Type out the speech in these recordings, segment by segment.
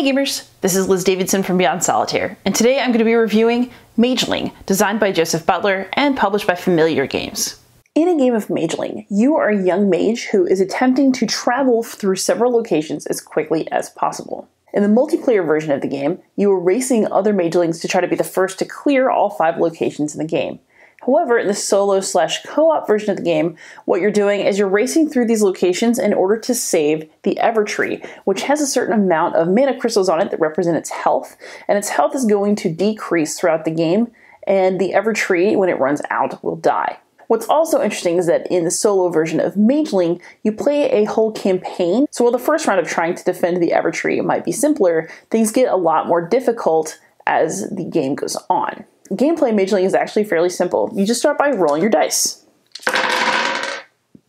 Hey gamers, this is Liz Davidson from Beyond Solitaire, and today I'm going to be reviewing Mageling, designed by Joseph Butler and published by Familiar Games. In a game of Mageling, you are a young mage who is attempting to travel through several locations as quickly as possible. In the multiplayer version of the game, you are racing other Magelings to try to be the first to clear all five locations in the game. However, in the solo slash co-op version of the game, what you're doing is you're racing through these locations in order to save the Evertree, which has a certain amount of mana crystals on it that represent its health, and its health is going to decrease throughout the game, and the Evertree, when it runs out, will die. What's also interesting is that in the solo version of Mageling, you play a whole campaign. So while the first round of trying to defend the Evertree might be simpler, things get a lot more difficult as the game goes on gameplay Mage Mageling is actually fairly simple. You just start by rolling your dice.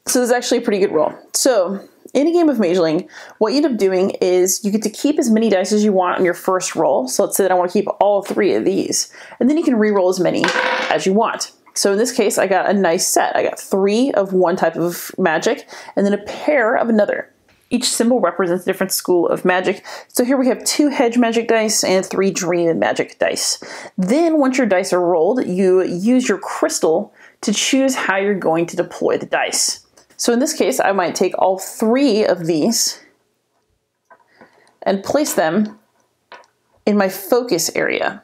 So this is actually a pretty good roll. So in a game of Mageling, what you end up doing is you get to keep as many dice as you want on your first roll. So let's say that I want to keep all three of these. And then you can re-roll as many as you want. So in this case, I got a nice set. I got three of one type of magic and then a pair of another. Each symbol represents a different school of magic. So here we have two hedge magic dice and three dream magic dice. Then once your dice are rolled, you use your crystal to choose how you're going to deploy the dice. So in this case, I might take all three of these and place them in my focus area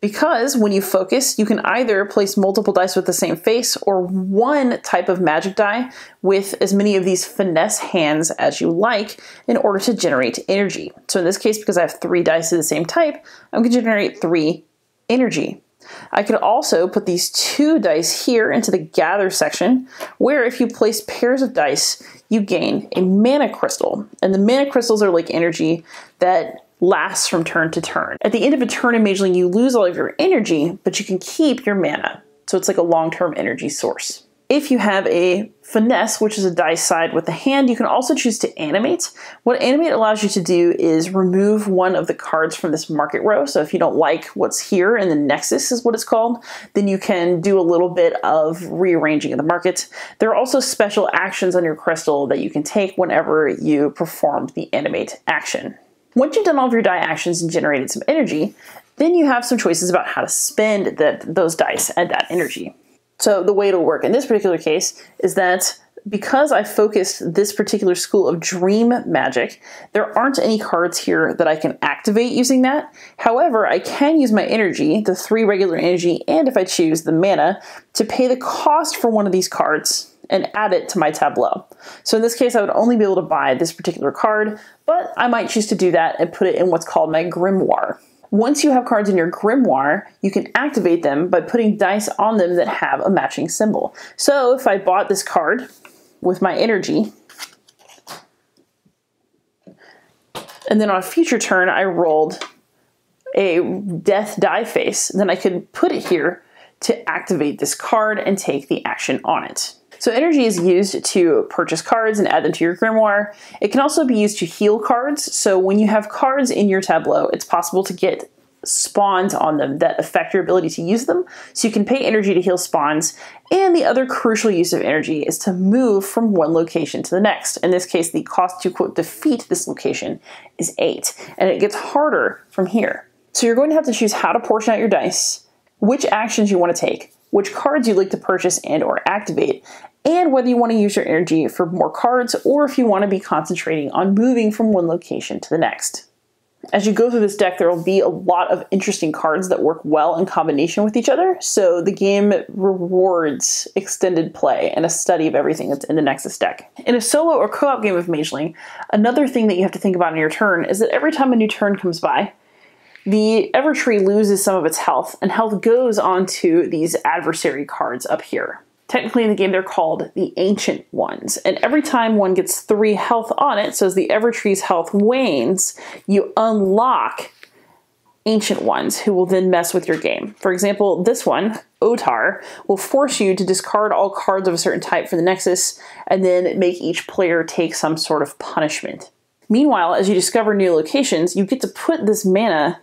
because when you focus, you can either place multiple dice with the same face or one type of magic die with as many of these finesse hands as you like in order to generate energy. So in this case, because I have three dice of the same type, I'm going to generate three energy. I could also put these two dice here into the gather section, where if you place pairs of dice, you gain a mana crystal. And the mana crystals are like energy that lasts from turn to turn. At the end of a turn in Mageling, you lose all of your energy, but you can keep your mana. So it's like a long-term energy source. If you have a finesse, which is a dice side with the hand, you can also choose to animate. What animate allows you to do is remove one of the cards from this market row. So if you don't like what's here in the nexus is what it's called, then you can do a little bit of rearranging of the market. There are also special actions on your crystal that you can take whenever you perform the animate action. Once you've done all of your die actions and generated some energy, then you have some choices about how to spend the, those dice and that energy. So the way it'll work in this particular case is that because I focused this particular school of dream magic, there aren't any cards here that I can activate using that. However, I can use my energy, the three regular energy, and if I choose the mana, to pay the cost for one of these cards and add it to my tableau. So in this case, I would only be able to buy this particular card, but I might choose to do that and put it in what's called my grimoire. Once you have cards in your grimoire, you can activate them by putting dice on them that have a matching symbol. So if I bought this card with my energy, and then on a future turn I rolled a death die face, then I could put it here to activate this card and take the action on it. So energy is used to purchase cards and add them to your grimoire. It can also be used to heal cards. So when you have cards in your tableau, it's possible to get spawns on them that affect your ability to use them. So you can pay energy to heal spawns. And the other crucial use of energy is to move from one location to the next. In this case, the cost to quote defeat this location is eight, and it gets harder from here. So you're going to have to choose how to portion out your dice, which actions you want to take, which cards you'd like to purchase and or activate, and whether you want to use your energy for more cards or if you want to be concentrating on moving from one location to the next. As you go through this deck, there will be a lot of interesting cards that work well in combination with each other, so the game rewards extended play and a study of everything that's in the Nexus deck. In a solo or co-op game of Mageling, another thing that you have to think about in your turn is that every time a new turn comes by, the Evertree loses some of its health, and health goes onto these adversary cards up here. Technically, in the game, they're called the Ancient Ones. And every time one gets three health on it, so as the Evertree's health wanes, you unlock Ancient Ones who will then mess with your game. For example, this one, Otar, will force you to discard all cards of a certain type for the Nexus and then make each player take some sort of punishment. Meanwhile, as you discover new locations, you get to put this mana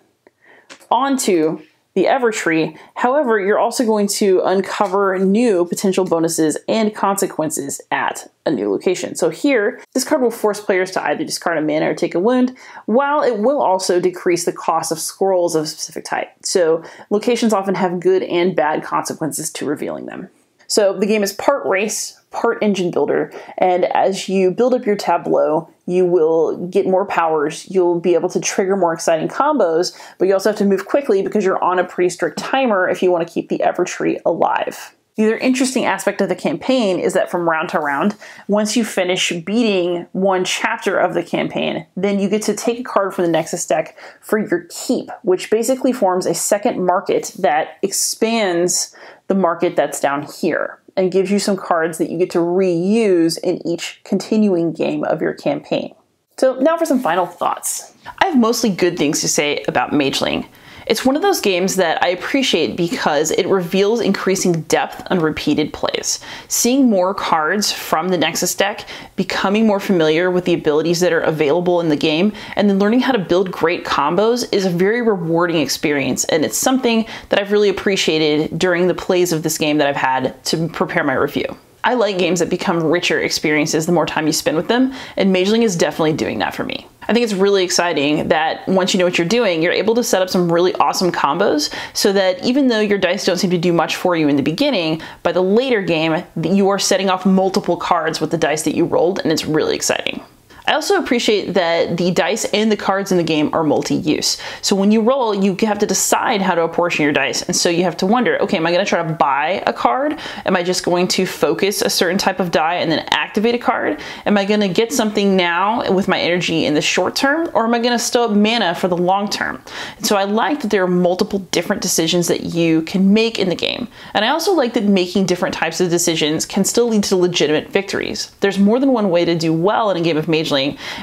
onto the Evertree. However, you're also going to uncover new potential bonuses and consequences at a new location. So here, this card will force players to either discard a mana or take a wound, while it will also decrease the cost of scrolls of a specific type. So locations often have good and bad consequences to revealing them. So the game is part race, part engine builder, and as you build up your tableau, you will get more powers, you'll be able to trigger more exciting combos, but you also have to move quickly because you're on a pretty strict timer if you want to keep the Evertree alive. The other interesting aspect of the campaign is that from round to round, once you finish beating one chapter of the campaign, then you get to take a card from the Nexus deck for your keep, which basically forms a second market that expands the market that's down here and gives you some cards that you get to reuse in each continuing game of your campaign. So now for some final thoughts. I have mostly good things to say about Mageling. It's one of those games that I appreciate because it reveals increasing depth on repeated plays. Seeing more cards from the Nexus deck, becoming more familiar with the abilities that are available in the game, and then learning how to build great combos is a very rewarding experience, and it's something that I've really appreciated during the plays of this game that I've had to prepare my review. I like games that become richer experiences the more time you spend with them, and Mageling is definitely doing that for me. I think it's really exciting that once you know what you're doing, you're able to set up some really awesome combos so that even though your dice don't seem to do much for you in the beginning, by the later game, you are setting off multiple cards with the dice that you rolled, and it's really exciting. I also appreciate that the dice and the cards in the game are multi-use. So when you roll, you have to decide how to apportion your dice. And so you have to wonder, okay, am I gonna try to buy a card? Am I just going to focus a certain type of die and then activate a card? Am I gonna get something now with my energy in the short term? Or am I gonna stow up mana for the long term? And so I like that there are multiple different decisions that you can make in the game. And I also like that making different types of decisions can still lead to legitimate victories. There's more than one way to do well in a game of Mage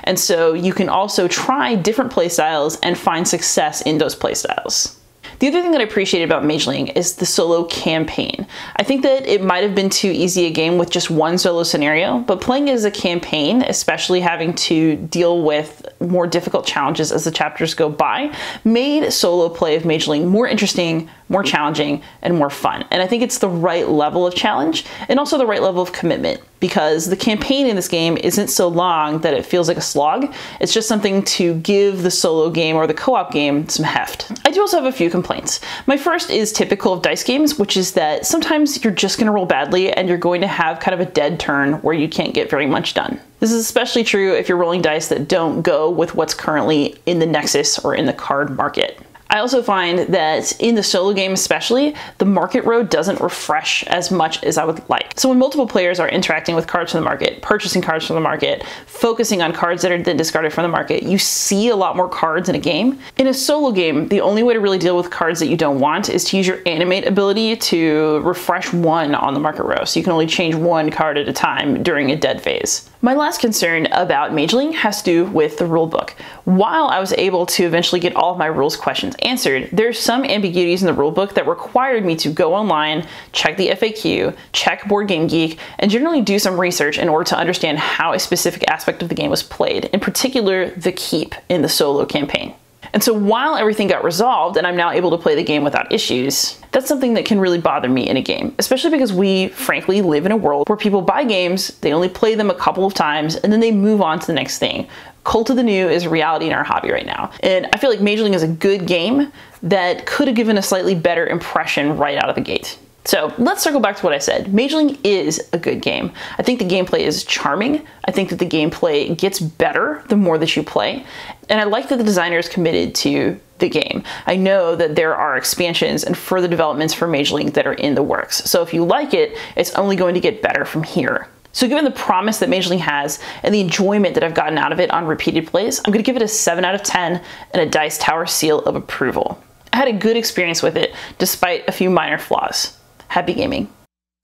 and so you can also try different playstyles and find success in those playstyles. The other thing that I appreciated about Mageling is the solo campaign. I think that it might have been too easy a game with just one solo scenario, but playing as a campaign, especially having to deal with more difficult challenges as the chapters go by, made solo play of Mageling more interesting, more challenging, and more fun. And I think it's the right level of challenge and also the right level of commitment because the campaign in this game isn't so long that it feels like a slog. It's just something to give the solo game or the co-op game some heft. I do also have a few complaints. My first is typical of dice games, which is that sometimes you're just gonna roll badly and you're going to have kind of a dead turn where you can't get very much done. This is especially true if you're rolling dice that don't go with what's currently in the Nexus or in the card market. I also find that in the solo game especially, the market row doesn't refresh as much as I would like. So when multiple players are interacting with cards from the market, purchasing cards from the market, focusing on cards that are then discarded from the market, you see a lot more cards in a game. In a solo game, the only way to really deal with cards that you don't want is to use your animate ability to refresh one on the market row. So you can only change one card at a time during a dead phase. My last concern about Mageling has to do with the rulebook. While I was able to eventually get all of my rules questions answered, there's some ambiguities in the rulebook that required me to go online, check the FAQ, check Board Game Geek, and generally do some research in order to understand how a specific aspect of the game was played, in particular the keep in the solo campaign. And so while everything got resolved and I'm now able to play the game without issues, that's something that can really bother me in a game, especially because we frankly live in a world where people buy games, they only play them a couple of times, and then they move on to the next thing. Cult of the New is reality in our hobby right now. And I feel like Mageling is a good game that could have given a slightly better impression right out of the gate. So let's circle back to what I said. Mageling is a good game. I think the gameplay is charming. I think that the gameplay gets better the more that you play. And I like that the designer is committed to the game. I know that there are expansions and further developments for Mageling that are in the works. So if you like it, it's only going to get better from here. So given the promise that Mageling has and the enjoyment that I've gotten out of it on repeated plays, I'm gonna give it a seven out of 10 and a Dice Tower seal of approval. I had a good experience with it despite a few minor flaws. Happy gaming.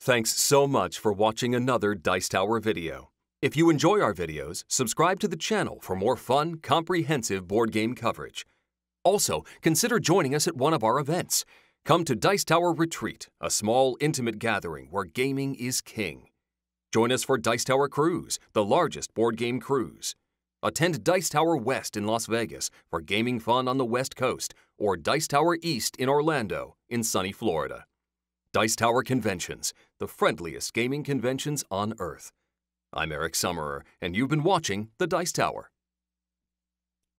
Thanks so much for watching another Dice Tower video. If you enjoy our videos, subscribe to the channel for more fun, comprehensive board game coverage. Also, consider joining us at one of our events. Come to Dice Tower Retreat, a small, intimate gathering where gaming is king. Join us for Dice Tower Cruise, the largest board game cruise. Attend Dice Tower West in Las Vegas for gaming fun on the West Coast, or Dice Tower East in Orlando, in sunny Florida. Dice Tower Conventions, the friendliest gaming conventions on earth. I'm Eric Summerer, and you've been watching The Dice Tower.